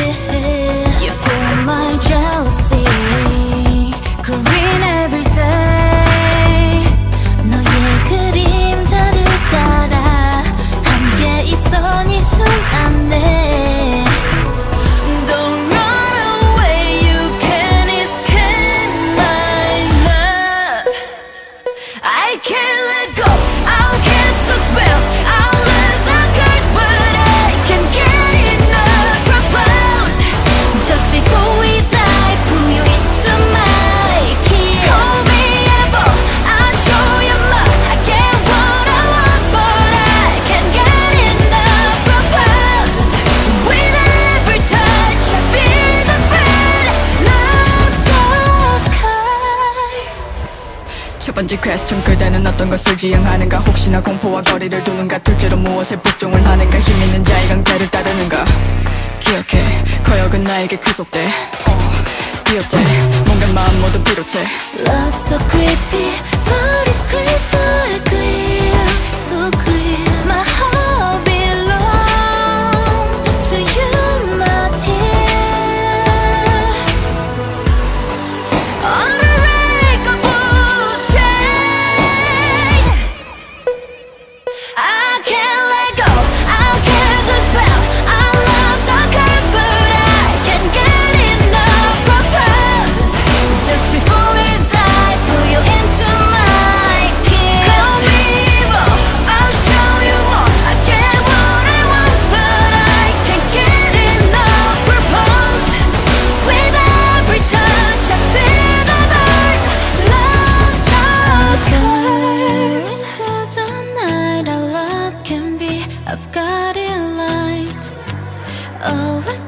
yeah. 첫 번째 퀘스천 그대는 어떤 것을 지향하는가? 혹시나 공포와 거리를 두는가? 둘째로 무엇에 복종을 하는가? 힘 있는 자의 강태를 따르는가? 기억해. 거역은 나에게 귀속돼. 어, 비롯해 뭔가 마음 모두 비롯해. Love so creepy, I got it light. Oh,